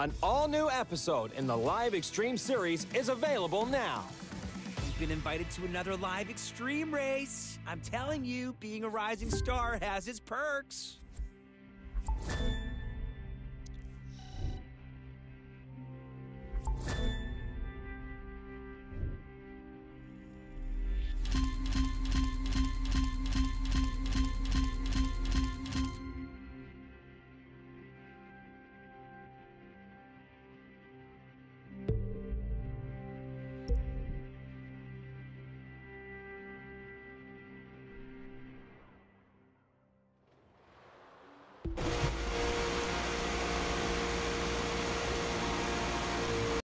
An all new episode in the Live Extreme series is available now. You've been invited to another live extreme race. I'm telling you, being a rising star has its perks. you